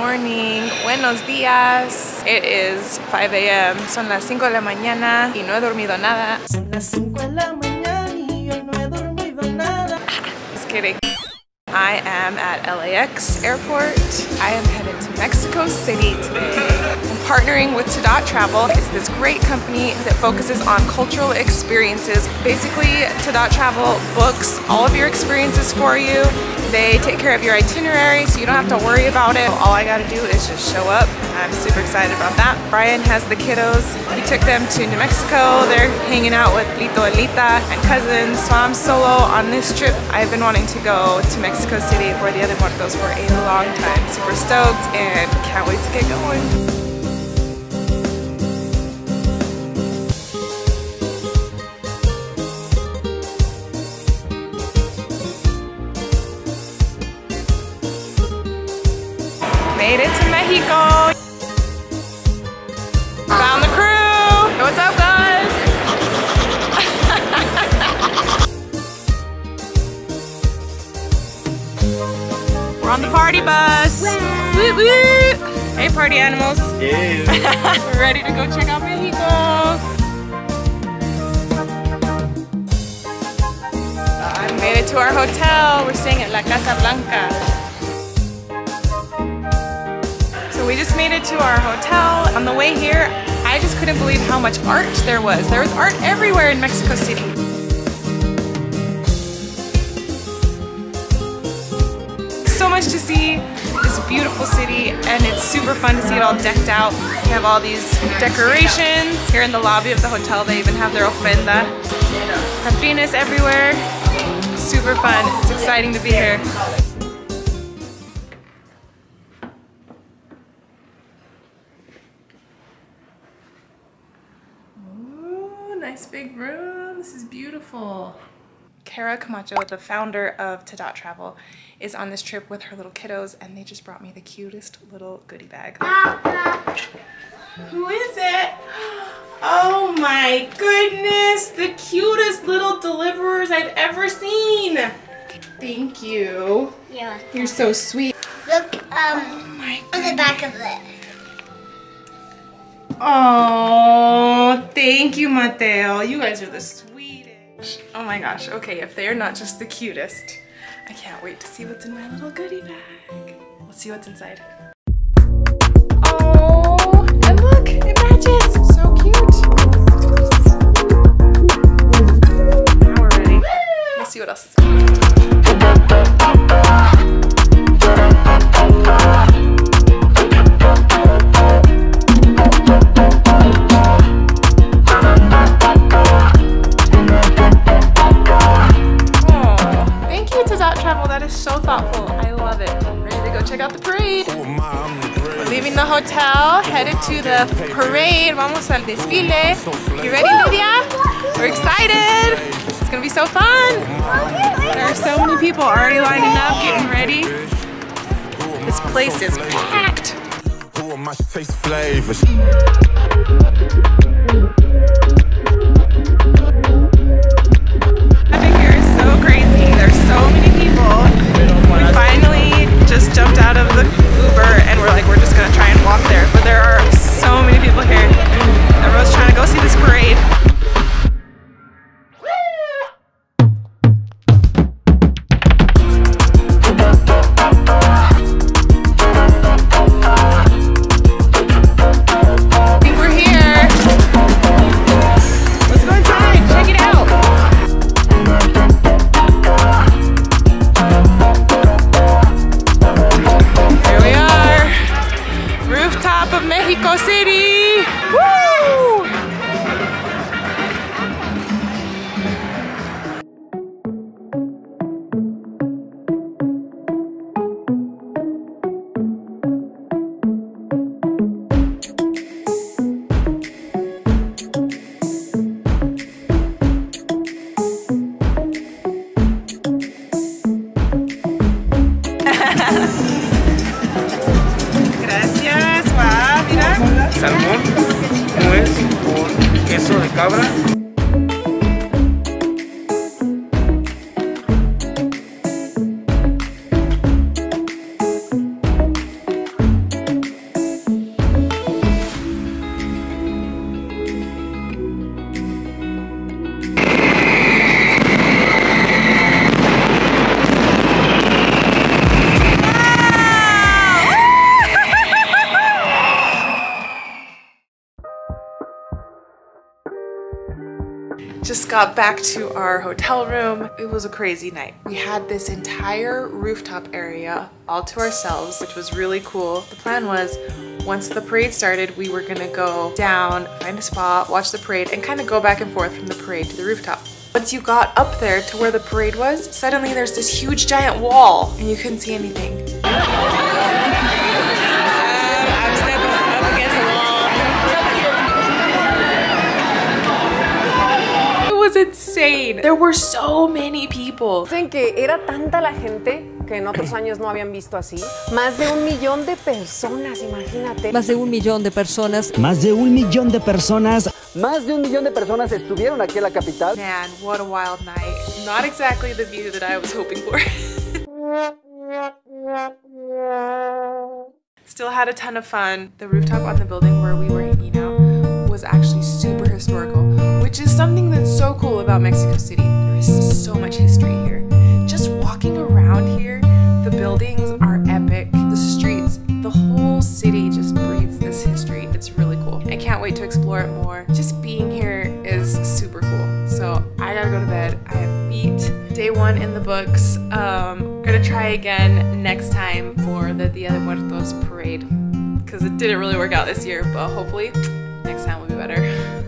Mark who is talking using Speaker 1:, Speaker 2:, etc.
Speaker 1: Morning, buenos días. It is 5 a.m. Son las 5 de la mañana y no he dormido nada.
Speaker 2: Son las 5 de la mañana y yo no he dormido nada.
Speaker 1: Just kidding. I am at LAX airport. I am headed to Mexico City today. I'm partnering with Tadot Travel. It's this great company that focuses on cultural experiences. Basically, Tadot Travel books all of your experiences for you. They take care of your itinerary so you don't have to worry about it. All I gotta do is just show up. I'm super excited about that. Brian has the kiddos. He took them to New Mexico. They're hanging out with Lito and Lita and cousins. So I'm solo on this trip. I've been wanting to go to Mexico City for Dia de Muertos for a long time. Super stoked and can't wait to get going. Made it to Mexico. Found the crew. What's up, guys? We're on the party bus. Woo woo. Hey, party animals. We're ready to go check out Mexico. I made it to our hotel. We're staying at La Casa Blanca. We just made it to our hotel. On the way here, I just couldn't believe how much art there was. There was art everywhere in Mexico City. So much to see. This beautiful city, and it's super fun to see it all decked out. We have all these decorations. Here in the lobby of the hotel, they even have their ofrenda. Catrines everywhere. Super fun. It's exciting to be here. Nice big room. This is beautiful. Kara Camacho, the founder of Tadot Travel, is on this trip with her little kiddos and they just brought me the cutest little goodie bag. Who is it? Oh my goodness, the cutest little deliverers I've ever seen. Thank you.
Speaker 3: Yeah.
Speaker 1: You're so sweet.
Speaker 3: Look,
Speaker 1: Oh
Speaker 3: um,
Speaker 1: my
Speaker 3: on the back of it.
Speaker 1: Oh, thank you, Mateo. You guys are the sweetest. Oh my gosh. Okay, if they're not just the cutest, I can't wait to see what's in my little goodie bag. Let's see what's inside. Oh, and look, it matches. So cute. Now we're ready. Let's see what else is thank you to Dot Travel. That is so thoughtful. I love it. Ready to go check out the parade. Oh, We're leaving the hotel, headed to the parade. Vamos al desfile. You ready, Lydia? We're excited. It's gonna be so fun. There are so many people already lining up, getting ready. This place is packed.
Speaker 4: Who am I to taste flavors?
Speaker 5: Salmón, nuez con queso de cabra.
Speaker 1: Just got back to our hotel room. It was a crazy night. We had this entire rooftop area all to ourselves, which was really cool. The plan was once the parade started, we were gonna go down, find a spot, watch the parade, and kind of go back and forth from the parade to the rooftop. Once you got up there to where the parade was, suddenly there's this huge giant wall and you couldn't see anything. insane. There were so many people.
Speaker 3: Dicen que era tanta la gente que en otros años no habían visto así. Más de un millón de personas, imagínate.
Speaker 6: Más de un millón de personas.
Speaker 7: Más de un millón de personas. Más de un millón de personas estuvieron aquí en la capital.
Speaker 1: Man, what a wild night. Not exactly the view that I was hoping for. Still had a ton of fun. The rooftop on the building where we were hanging out was actually super historical, which is something that's so cool about Mexico City. There is so much history here. Just walking around here, the buildings are epic. The streets, the whole city just breathes this history. It's really cool. I can't wait to explore it more. Just being here is super cool. So I gotta go to bed. I have beat day one in the books. Um, gonna try again next time for the Dia de Muertos parade because it didn't really work out this year, but hopefully next time will be better.